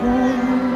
Holy